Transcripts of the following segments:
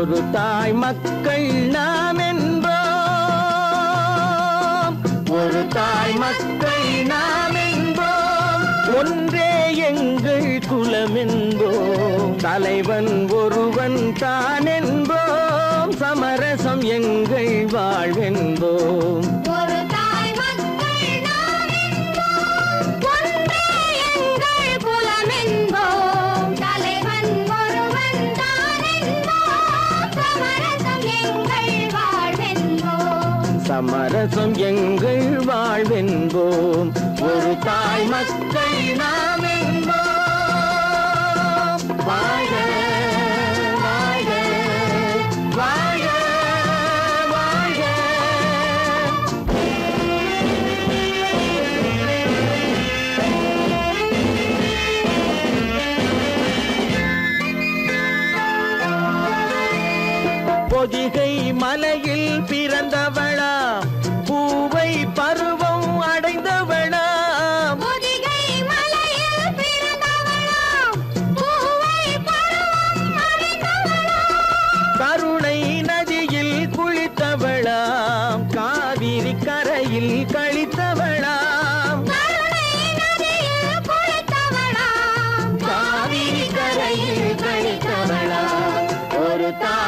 ஒரு தாய் மக்கள் நாம் என்போம். ஒரு தாய் மக்கள் நாம் என்போம். ஒன்றே எங்கள் குலம் என்போம். தலைவன் ஒருவன் தான் என்போம். சமரசம் எங்கள் வாழ்வென்போம் சமரசம் எங்கள் வாழ்வென்போம். ஒரு தாய் மக்கள் நாம் என்போம் வாழ்க வாழ்க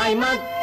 தாய் மக்கள்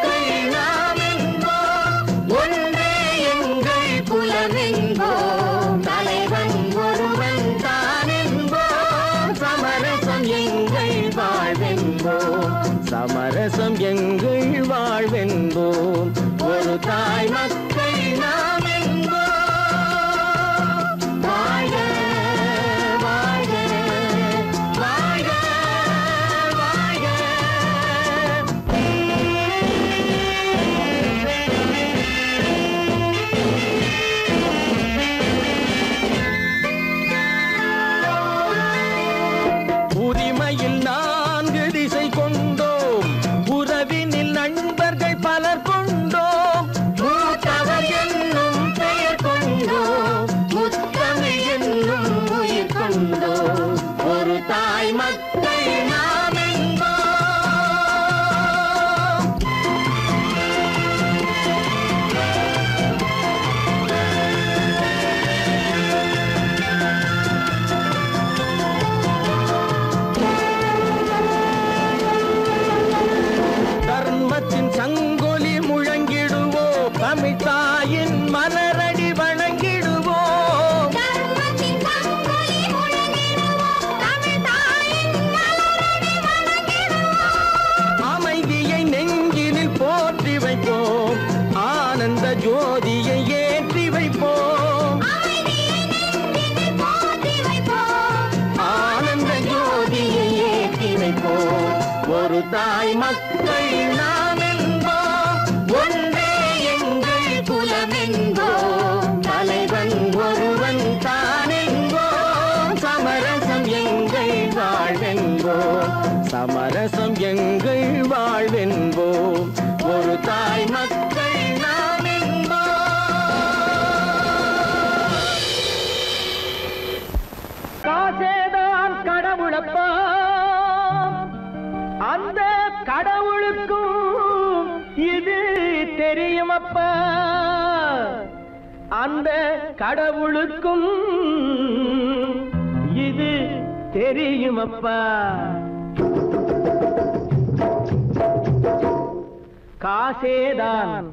கடவுளுக்கும் இது தெரியுமப்பா. காசேதான்.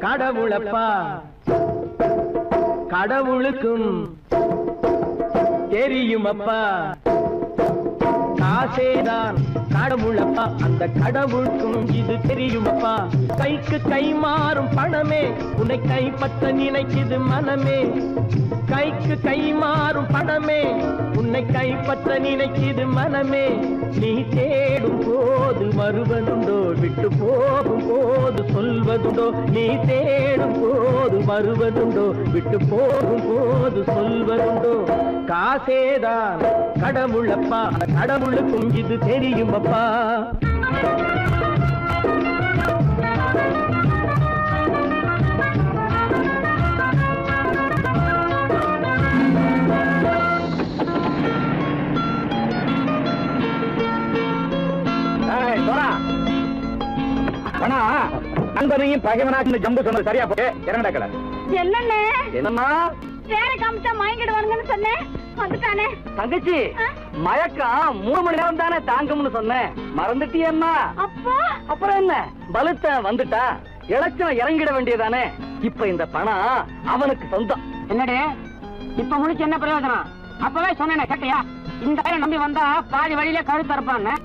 கடவுளப்பா. கடவுளுக்கும் தெரியுமப்பா. காசேதான். கடவுளப்பா. அந்த கடவுளுக்கும் இது தெரியுமப்பா. கைக்கு கை மாறும் பணமே. உன்னை கைப்பற்ற நினைக்குது மனமே. கைக்கு கை மாறும் பணமே. உன்னை கைப்பற்ற நினைக்குது மனமே. நீ தேடும் போது வருவதுண்டோ விட்டு போகும் போது சொல்வதுண்டோ. நீ தேடும் போது வருவதுண்டோ விட்டு போகும் போது சொல்வதுண்டோ. காசேதான் கடவுளப்பா. கடவுளுக்கும் இது தெரியுமப்பா. ஆனா நண்பனையும் பகைவனாக்கு ஜம்பு சொன்னது சரியா போட்டு இறங்கடக்கல என்னண்ணே? என்னம்மா? வேற காமிச்சா மயங்கிடுவானுங்கன்னு சொன்னேன். வந்துட்டானே. தங்கச்சி மயக்கம் மூணு மணி நேரம் தானே தாங்கும்னு சொன்னேன். மறந்துட்டியம்மா? அப்போ! அப்புறம் என்ன? பலுத்த வந்துட்டா. இலச்சம் இறங்கிட வேண்டியதானே. இப்ப இந்த பணம் அவனுக்கு சொந்தம். என்னடி? இப்ப முடிச்சு என்ன பிரயோஜனம்? அப்பவே சொன்னேனே கேட்டியா? இந்த ஆளை நம்பி வந்தா பாதி வழியில கழுத்து அறுப்பான்னு.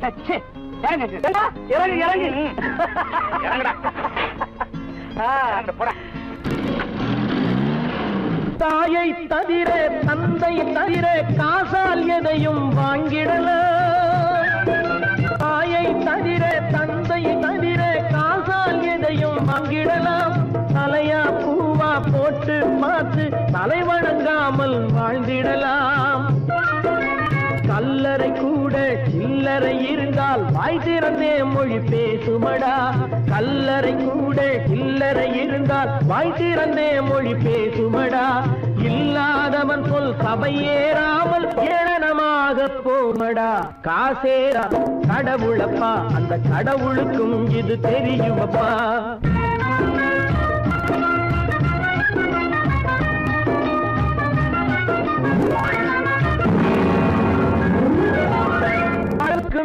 ச்சே, இறங்கு. இறங்கு. இறங்கு இறங்குடா. போட தாயை தவிர தந்தை தவிர காசால் எதையும் வாங்கிடலாம் தாயை தவிர தந்தை தவிர காசால் எதையும் வாங்கிடலாம் தலையா பூவா போட்டு பார்த்து தலை வணங்காமல் வாழ்ந்திடலாம். கல்லறை இருந்தால் வாய் திறந்தே மொழி பேசுமடா. கல்லறை கூட இல்லறை இருந்தால் வாய் திறந்தே மொழி பேசுமடா. இல்லாதவன் சொல் சபையேறாமல் ஏளனமாக போமடா. காசேரா கடவுளப்பா அந்த கடவுளுக்கும் இது தெரியுமப்பா.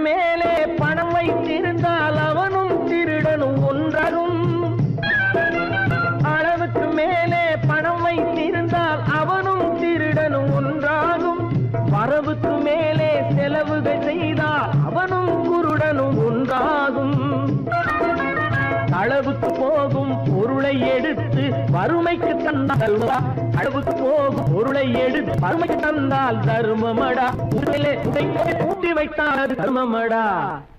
மேலே பணம் வைத்திருந்தால் அவனும் திருடனும் ஒன்றரும் அளவுக்கு மேலே பணம் வைத்திருந்தால் அவனும் திருடனும் ஒன்றாகும். வரவுக்கு மேலே செலவுகள் செய்தால் அவனும் குருடனும் ஒன்றாகும். அளவுக்கு போகும் பொருளை எடுத்து வறுமைக்கு தந்தால் அளவுக்கு போகும் பொருளை எடுத்து வறுமைக்கு தந்தால் தர்மமடா. உடலே உடைப்பை பூட்டி வைத்தால் தர்மமடா.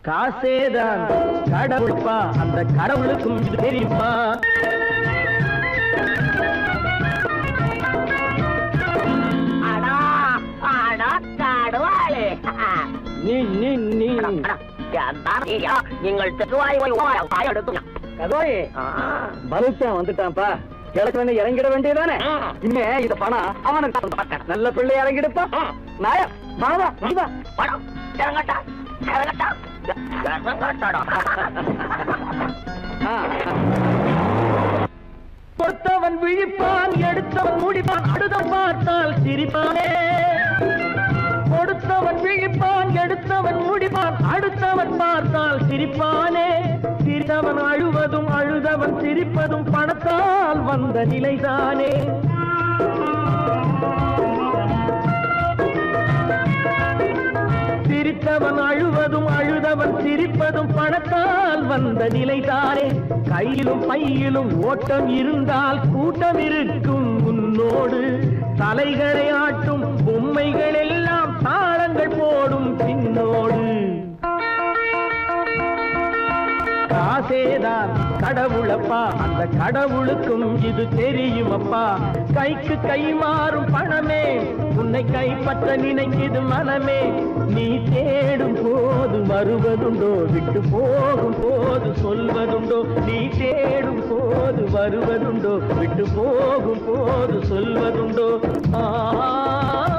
காசேதான் கடவுள்பா அந்த கடவுளுக்கும் இது தெரியுமா. நீ நீ நீ. நீங்கள் தெருவாய் வந்துட்டான்ப்பா. கிழக்கு இறங்கிட வேண்டியதானே இனிமே இந்த பணம் அவனுக்கு. நல்ல பிள்ளை இறங்கிடுப்பா. நாயா மாவா நீ வா படம், இறங்கட்டா, இறங்கட்டா. பொறுத்தவன் விழிப்பான் எடுத்தவன் முடிப்பான் அடுத்தவன் பார்த்தால் சிரிப்பானே. விழிப்பான் எடுத்தவன் முடிப்பான் அடுத்தவன் பார்த்தால் சிரிப்பானே சிரித்தவன் அழுவதும் அழுதவன் சிரிப்பதும் பணத்தால் வந்த நிலைதானே. அழுதவன் அழுவதும் அழுதவன் சிரிப்பதும் பணத்தால் வந்த நிலைதானே. கையிலும் பையிலும் ஓட்டம் இருந்தால் கூட்டம் இருக்கும் உன்னோடு. தலைகளை ஆட்டும் பொம்மைகள் எல்லாம் தாளங்கள் போடும் பின்னோடு. ஆசேதான் கடவுளப்பா. அந்த கடவுளுக்கும் இது தெரியுமப்பா. கைக்கு கை மாறும் பணமே உன்னை கைப்பற்ற நினைக்குது மனமே. நீ தேடும் போது வருவதுண்டோ விட்டு போகும் போது சொல்வதுண்டோ. நீ தேடும் போது வருவதுண்டோ விட்டு போகும் போது சொல்வதுண்டோ. ஆ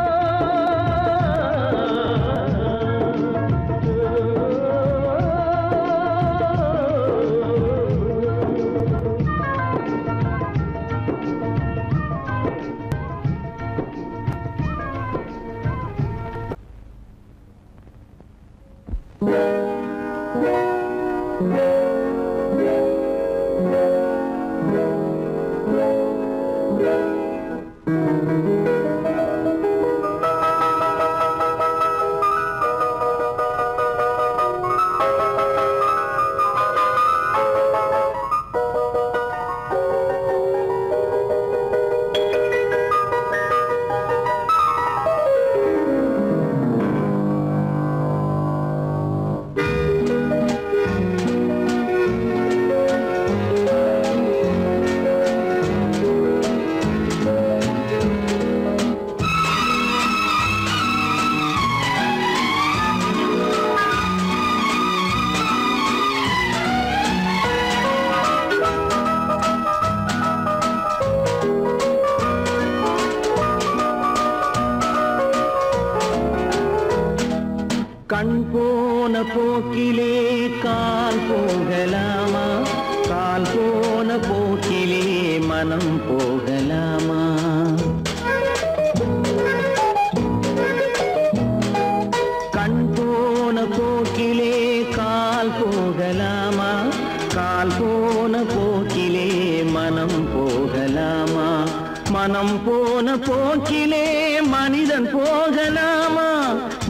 கண் போன போக்கிலே கால் போகலாமா? கால் போன போக்கிலே மனம் போகலாமா?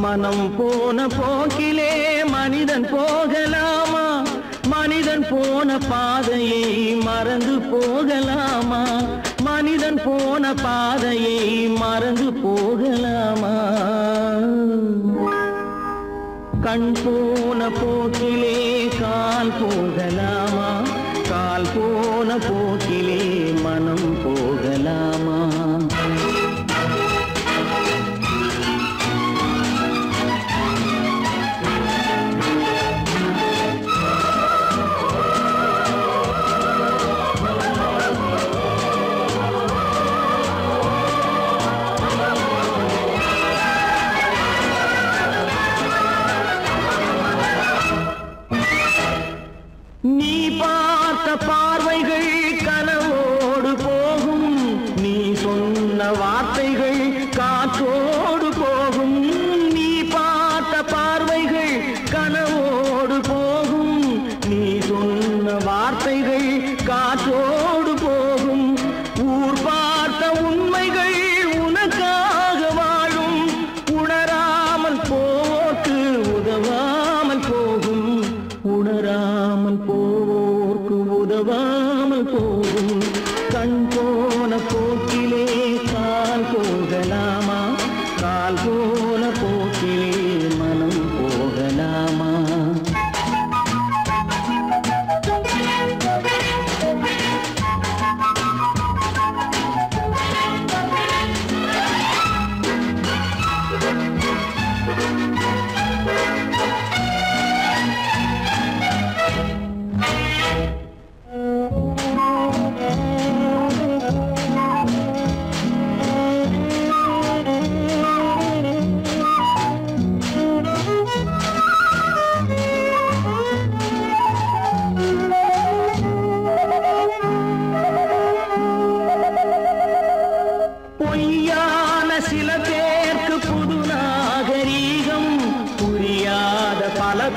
மனம் போன போக்கிலே மனிதன் போகலாமா? மனிதன் போன பாதையை மறந்து போகலாமா? மனிதன் போன பாதையை மறந்து போகலாமா? கண் போன போக்கிலே கால் போகலாமா? கால் போன போ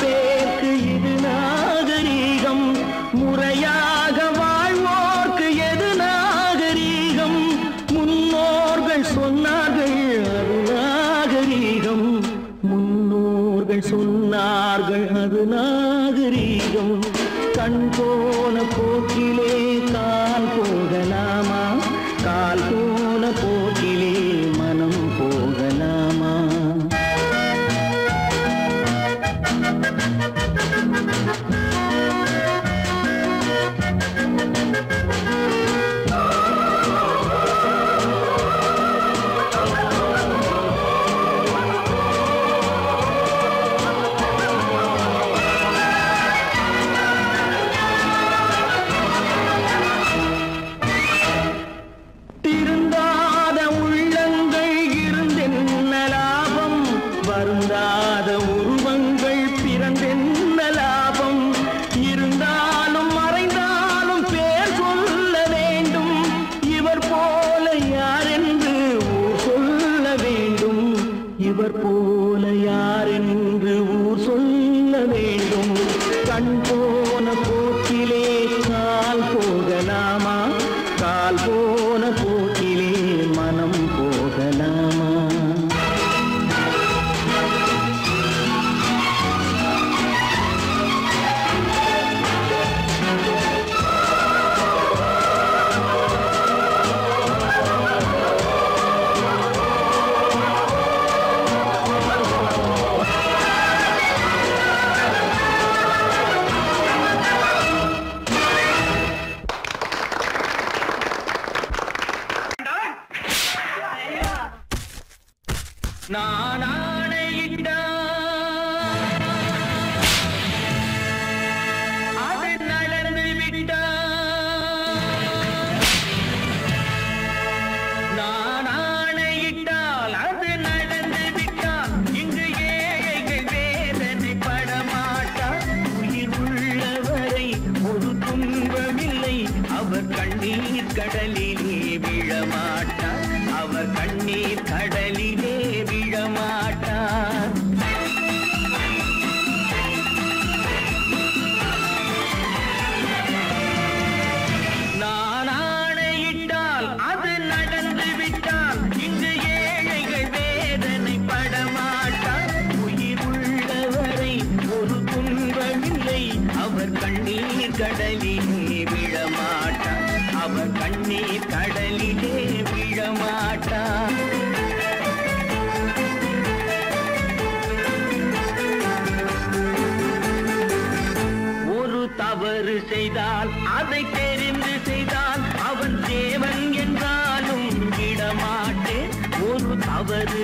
பேருக்கு இது நாகரீகம். முறையாக வாழ்வோர்க்கு எது நாகரீகம்? முன்னோர்கள் சொன்னார்கள் அது நாகரீகம். முன்னோர்கள் சொன்னார்கள் அது நாகரீகம் கடலிலே விழமாட்டா. அவ கண்ணீர் கடலிலே விழமாட்டா. ஒரு தவறு செய்தால் அதை தெரிந்து செய்தால் அவன் தேவன் என்றாலும் விடமாட்டேன். ஒரு தவறு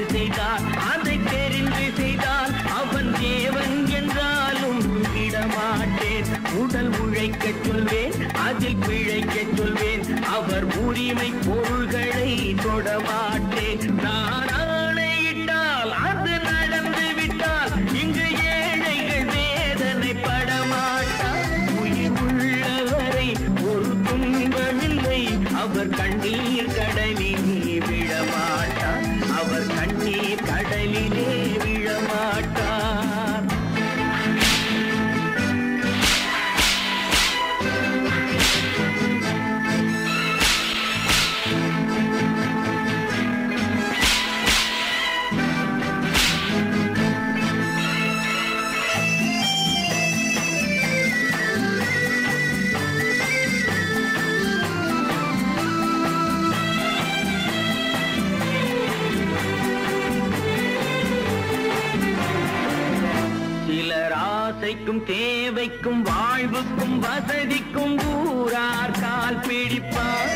ஆசைக்கும் தேவைக்கும் வாழ்வுக்கும் வசதிக்கும் ஊரார் கால் பிடிப்பார்.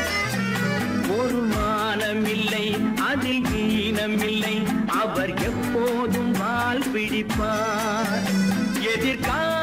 ஒரு மானமில்லை அதில் ஈனமில்லை அவர் எப்போதும் வால் பிடிப்பார். எதிர்கால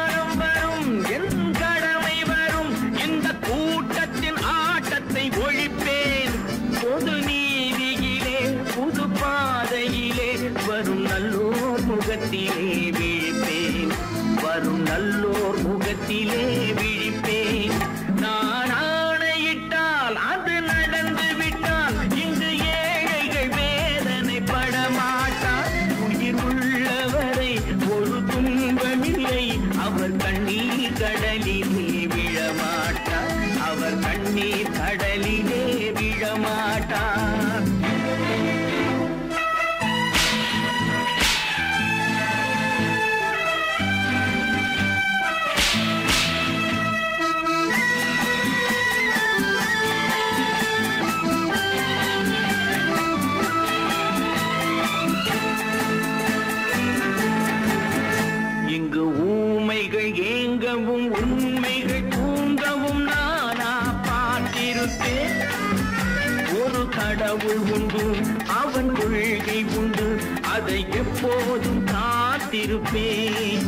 கடவுள் உண்டு அவன் கொள்கை உண்டு. அதை எப்போதும் காத்திருப்பேன்.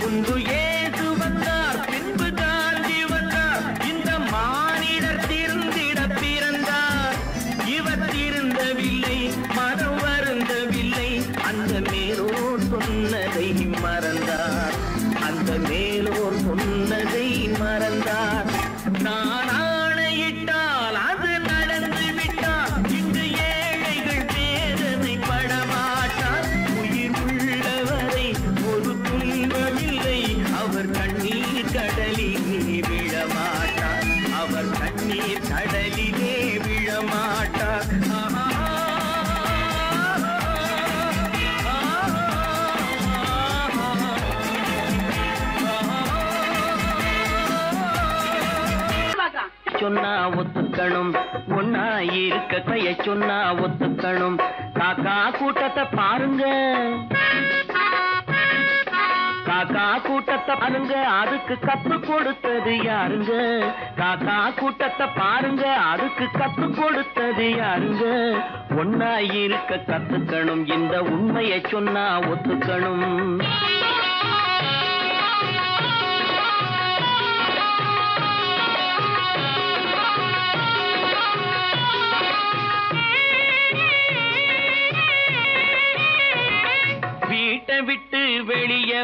உண்டு ஏ சொன்னா ஒத்துக்கணும். காக்கா கூட்டத்தை பாருங்க. காக்கா கூட்டத்தை பாருங்க. அதுக்கு கத்து கொடுத்தது யாருங்க? காக்கா கூட்டத்தை பாருங்க. அதுக்கு கத்து கொடுத்தது யாருங்க? ஒன்னா இருக்க கத்துக்கணும். இந்த உண்மையை சொன்னா ஒத்துக்கணும்.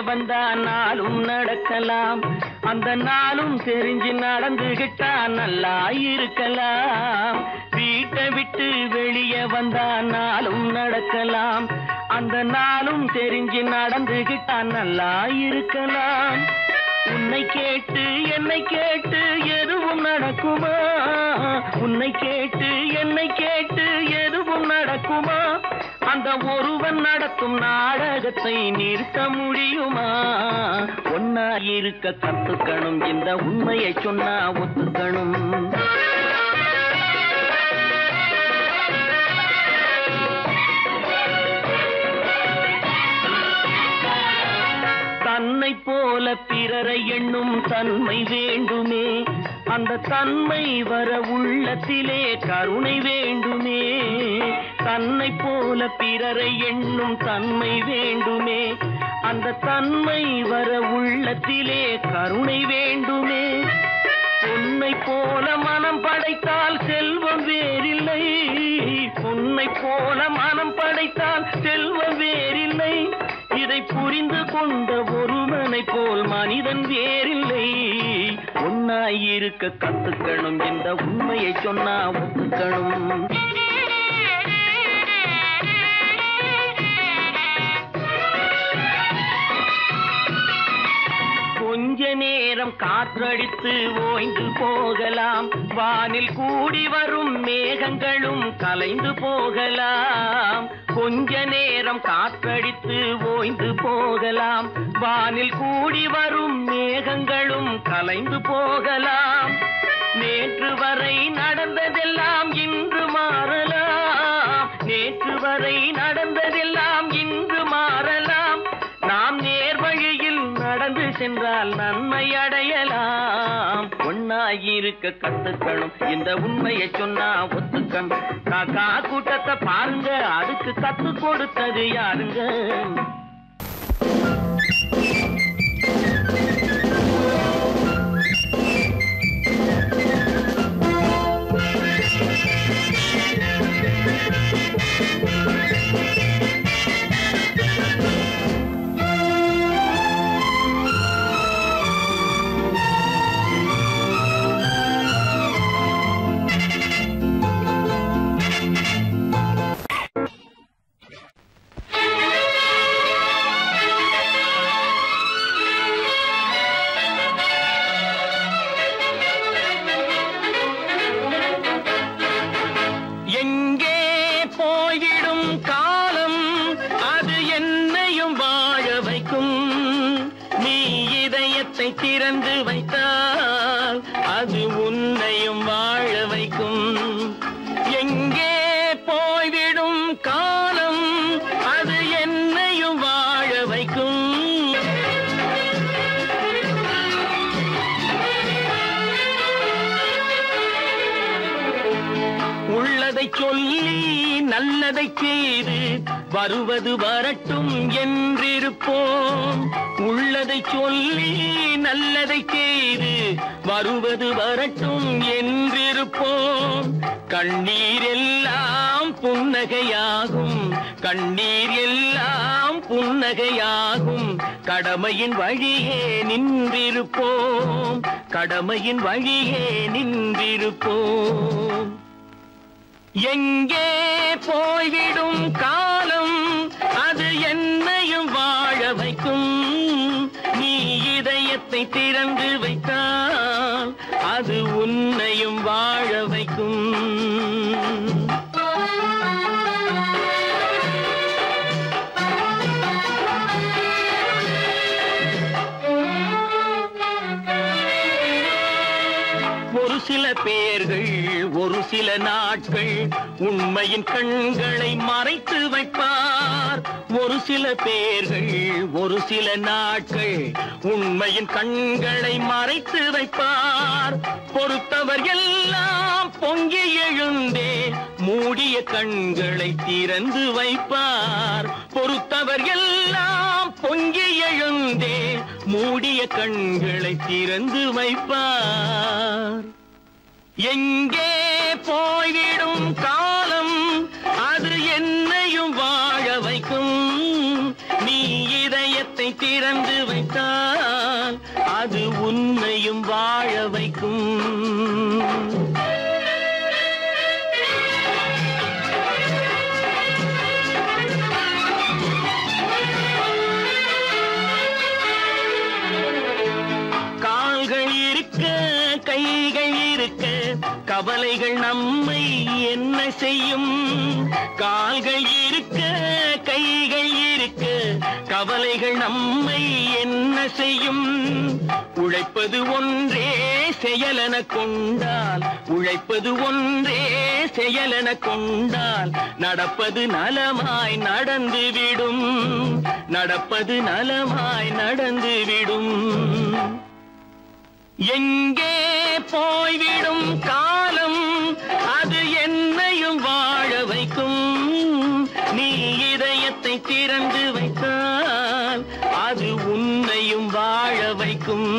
வந்தா நாளும் நடக்கலாம். அந்த நாளும் தெரிஞ்சு நடந்துகிட்டா நல்லா இருக்கலாம். வீட்டை விட்டு வெளியே வந்தா நாளும் நடக்கலாம். அந்த நாளும் தெரிஞ்சு நடந்துகிட்டா நல்லா இருக்கலாம். உன்னை கேட்டு என்னை கேட்டு எதுவும் நடக்குமா? உன்னை கேட்டு என்னை கேட்டு அந்த ஒருவன் நடத்தும் நாடகத்தை நிறுத்த முடியுமா? ஒன்னா இருக்க கத்துக்கணும் இந்த உண்மையை சொன்னா ஒத்துக்கணும். தன்னை போல பிறரை எண்ணும் தன்மை வேண்டுமே. அந்த தன்மை வர உள்ளத்திலே கருணை வேண்டுமே. தன்னை போல பிறரை எண்ணும் தன்மை வேண்டுமே. அந்த தன்மை வர உள்ளத்திலே கருணை வேண்டுமே. பொன்னை போல மனம் படைத்தால் செல்வம் வேறில்லை. பொன்னை போல மனம் படைத்தால் செல்வம் வேறில்லை. இதை புரிந்து கொண்ட ஒருவனை போல் மனிதன் வேறில்லை. ஒன்னாயிருக்க கத்துக்கணும் இந்த உண்மையை சொன்னா ஒத்துக்கணும். கொஞ்ச நேரம் காற்றடித்து ஓய்ந்து போகலாம். வானில் கூடி வரும் மேகங்களும் கலைந்து போகலாம். கொஞ்ச நேரம் காற்றடித்து ஓய்ந்து போகலாம். வானில் கூடி வரும் மேகங்களும் கலைந்து போகலாம். நேற்று வரை நடந்ததெல்லாம் இன்று சென்றால் நன்மை அடையலாம். ஒன்னாயிருக்க கத்துக்கணும். இந்த உண்மையை சொன்னா ஒத்துக்கணும். காக்கா கூட்டத்தை பாருங்க. அதுக்கு கத்து கொடுத்தது யாருங்க? புன்னகையாகும் கடமையின் வழியே நின்றிருப்போம். கடமையின் வழியே நின்றிருப்போம். எங்கே போய்விடும் காலம் அது என்னையும் வாழ வைக்கும். நீ இதயத்தை திறந்து வைத்தால் அது உன்னை நாட்கள் உண்மையின் கண்களை மறைத்து வைப்பார். ஒரு சில பேர்கள் ஒரு சில நாட்கள் உண்மையின் கண்களை மறைத்து வைப்பார். பொறுத்தவர் எல்லாம் பொங்கி எழுந்தே மூடிய கண்களை திறந்து வைப்பார். பொறுத்தவர் எல்லாம் பொங்கி எழுந்தே மூடிய கண்களை திறந்து வைப்பார். எங்கே போய்விடும் காலம்? அது என்னையும் வாழ வைக்கும். நீ இதயத்தை திறந்து செய்யும். கால்கள் இருக்க கைகள் இருக்க கவலைகள் நம்மை என்ன செய்யும்? உழைப்பது ஒன்றே செயலென கொண்டால் உழைப்பது ஒன்றே செயலென கொண்டால் நடப்பது நலமாய் நடந்துவிடும் நடப்பது நலமாய் நடந்துவிடும் எங்கே போய்விடும் கா என்னையும் வாழ வைக்கும். நீ இதயத்தை திறந்து வைத்தால் அது உன்னையும் வாழ வைக்கும்.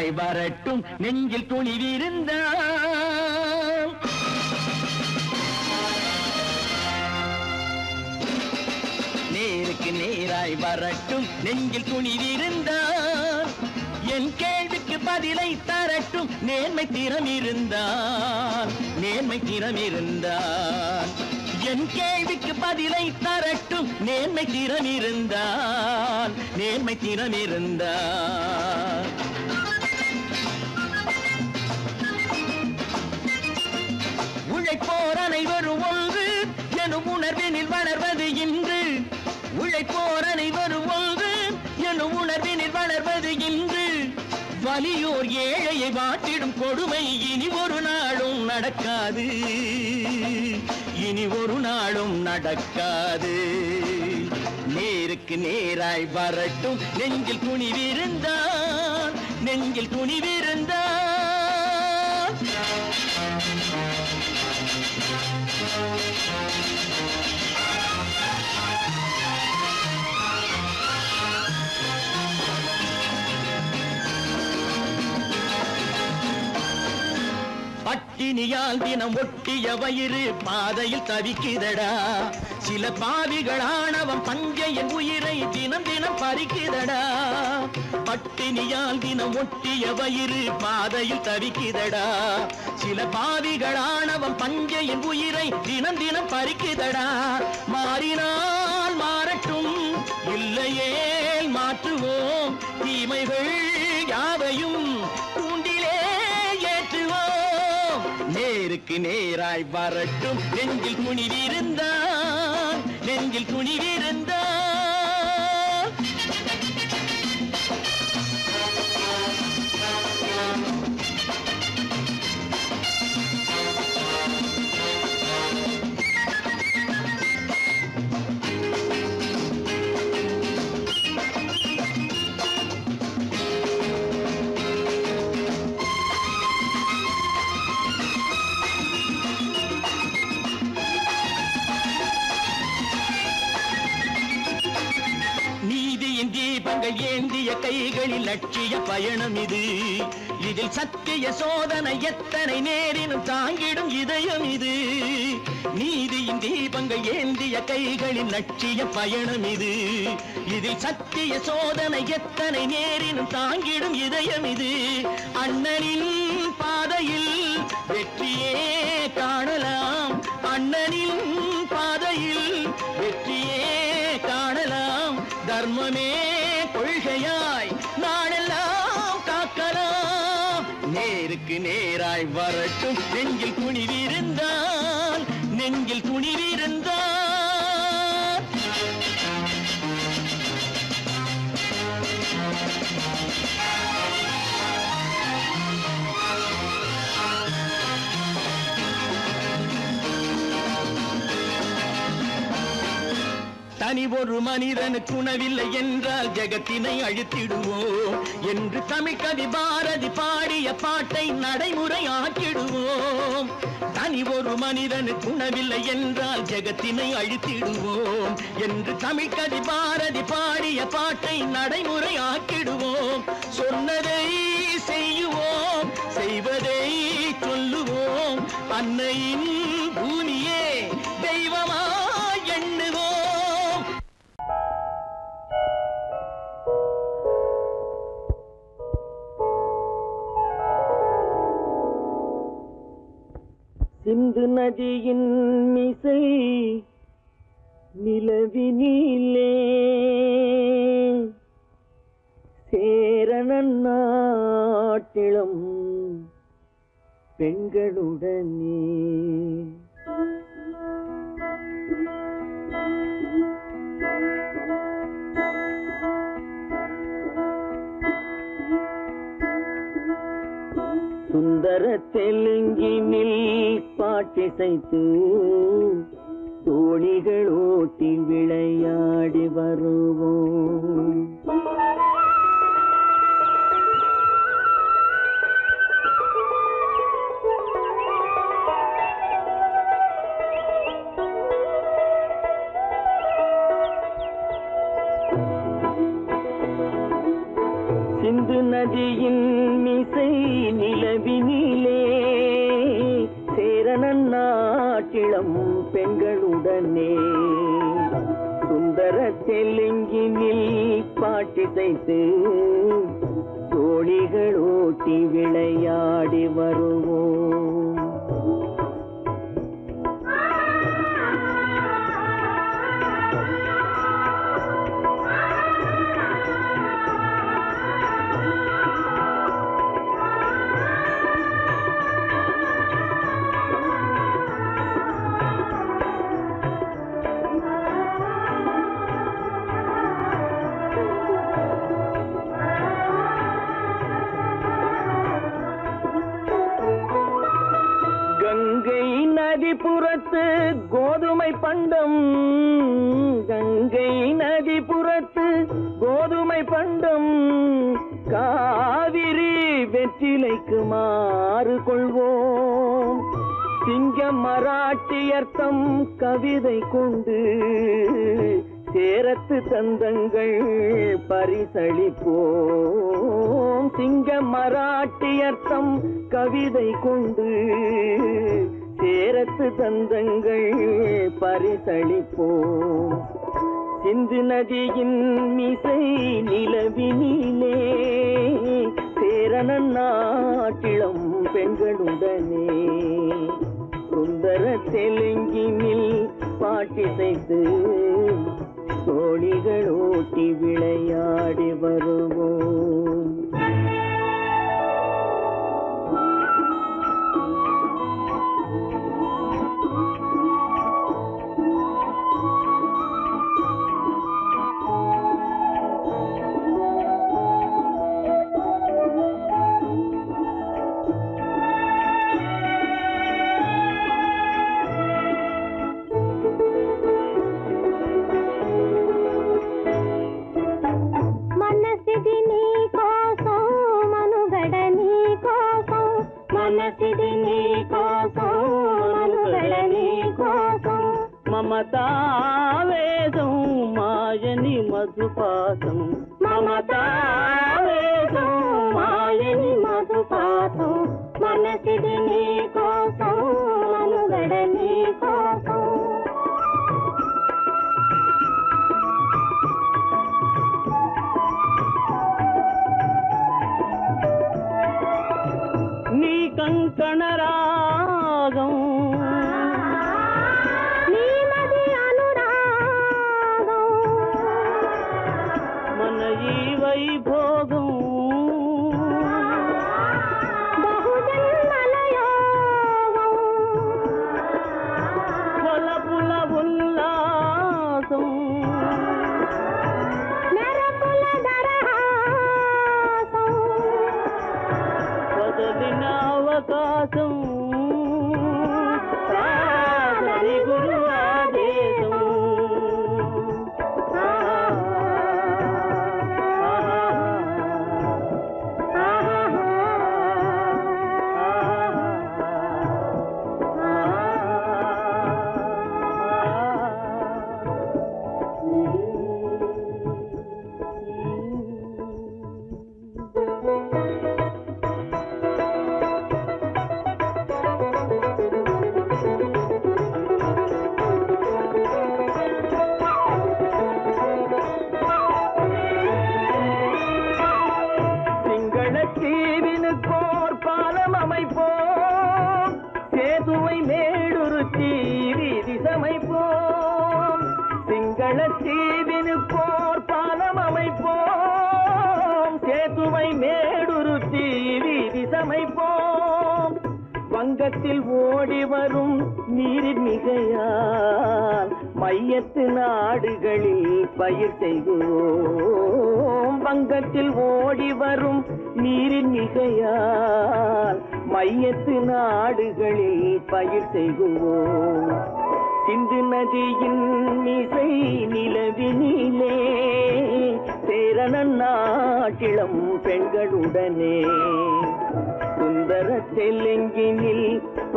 மழை வரட்டும் நெஞ்சில் துணிவிருந்தால் நேருக்கு நேராய் வரட்டும் நெஞ்சில் துணிவிருந்தால் என் கேள்விக்கு பதிலை தரட்டும் நேர்மை திறம் இருந்தால் நேர்மை திறம் இருந்தால் என் கேள்விக்கு பதிலை தரட்டும் நேர்மை திறம் இருந்தால் நேர்மை திறம் இருந்தால் வலியோர் ஏழையை வாட்டிடும் கொடுமை இனி ஒரு நாளும் நடக்காது. இனி ஒரு நாளும் நடக்காது. நேருக்கு நேராய் வரட்டும். நெஞ்சில் துணிவிருந்தான் நெஞ்சில் துணிவிருந்தான் பட்டினியால் தினம் ஒட்டிய வயிறு பாதையில் தவிக்குதடா. சில பாவிகளானவன் பஞ்சையின் உயிரை தினம் தினம் பறிக்குதடா. பட்டினியால் தினம் ஒட்டிய வயிறு பாதையில் தவிக்குதடா. சில பாவிகளானவன் பஞ்சையின் உயிரை தினம் தினம் பறிக்குதடா. மாறினால் மாறட்டும் இல்லையே மாற்றுவோம். தீமைகள் யாவையும் நேருக்கு நேராய் வரட்டும். நெஞ்சில் துணிவிருந்தான் நெஞ்சில் துணிவிருந்தான் இதில் சோதனை எத்தனை நேரினும் தாங்கிடும் இதயம் இது. நீதியின் தீபங்கள் ஏந்திய கைகளின் லட்சிய பயணம் இது. இதில் சத்திய சோதனை எத்தனை நேரினும் தாங்கிடும் இதயம் இது. அண்ணனின் நேராய் வரட்டும். நெஞ்சில் துணிவிருந்தால் நெஞ்சில் துணிவிருந்தான் தனி ஒரு மனிதனுக்கு உணவில்லை என்றால் ஜெகத்தினை அழித்திடுவோம். என்று தமிழ்கவி பாரதி பாடிய பாட்டை நடைமுறையாக்கிடுவோம் தனி ஒரு மனிதனுக்கு உணவில்லை என்றால் ஜெகத்தினை அழித்திடுவோம். என்று தமிழ்கவி பாரதி பாடிய பாட்டை நடைமுறையாக்கிடுவோம் சொன்னதை சிந்து நதியின் மிசை நிலவினிலே சேரணன் நாட்டிளம் பெண்களுடனே. சுந்தர தெலுங்கினில் பாட்டிசைத்து தோணிகள் ஓட்டி விளையாடி வருவோம். சிந்து நதியின் பாட்டிசைத்து கவிதை கொண்டு சேரத்து தந்தங்கள் பரிசளிப்போம். சிங்க மராட்டியர்த்தம் கவிதை கொண்டு சேரத்து தந்தங்கள் பரிசளிப்போம். சிந்து நதியின் மிசை நிலவினிலே சேரணன் நாட்டிளம் பெண்களுடனே. சுந்தர தெலுங்கினில் பாட்டிசைத்து கோழிகள் ஓட்டி விளையாடி வருவோம். మమతావేదం మాయని మధుపాతం. మమతావేదం మాయని మధుపాతం. మనసిది வங்கத்தில் ஓடி வரும் நீரின் மிகையால் மையத்து நாடுகளில் பயிர் செய்குவோம் வங்கத்தில் ஓடி வரும் நீரின் மிகையால் மையத்து நாடுகளில் பயிர் செய்குவோம் சிந்து நதியின் இசை நிலவினிலே சேரணன் நாட்டிளம் பெண்களுடனே. சுந்தர தெலுங்கினில்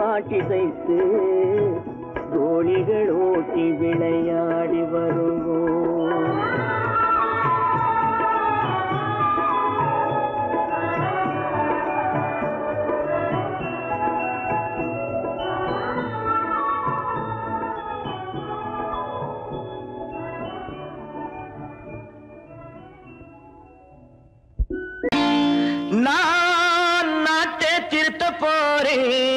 பாட்டிசைத்து கோழிகள் ஓட்டி விளையாடி வருவோம். நான் நாட்டை திருத்த போறேன்.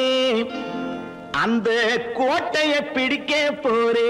அந்த கோட்டையை பிடிக்க போறேன்.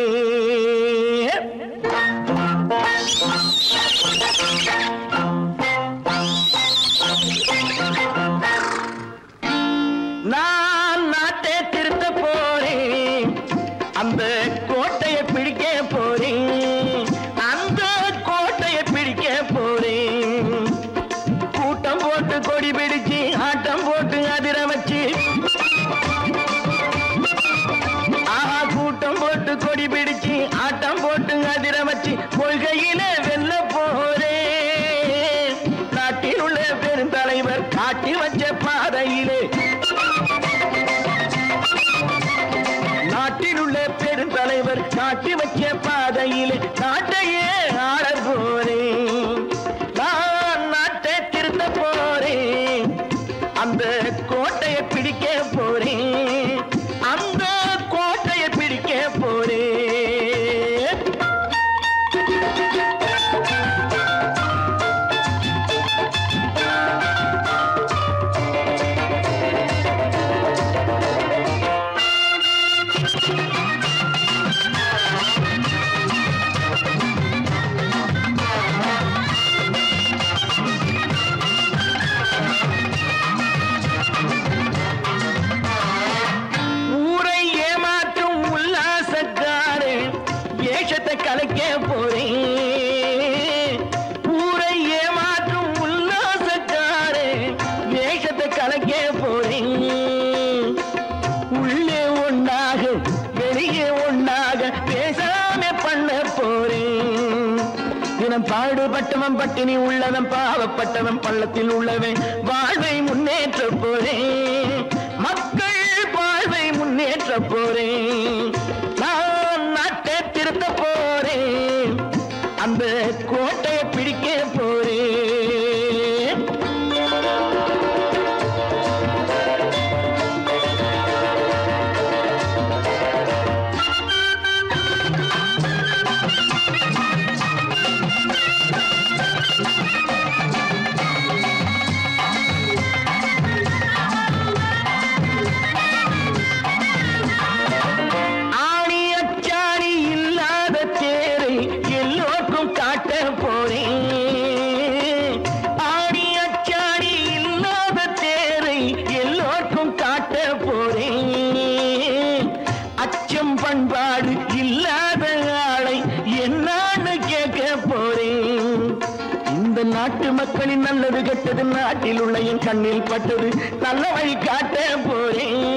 கலைக்க போறேன். ஊரை ஏமாற்றும் உல்லாசக்காரு வேஷத்தை கலைக்க போறேன். உள்ளே ஒண்ணாக வெளியே ஒண்ணாக பேசாம பண்ண போறேன். தினம் பாடுபட்டவன் பட்டினி உள்ளவன் பாவப்பட்டவன் பள்ளத்தில் உள்ளவன் வாழ்வை முன்னேற்ற போறேன். மக்கள் வாழ்வை முன்னேற்ற போறேன். இந்த நாட்டு மக்களின் நல்லது கெட்டது நாட்டில் உள்ள என் கண்ணில் பட்டது. நல்ல வழி காட்ட போறேன்.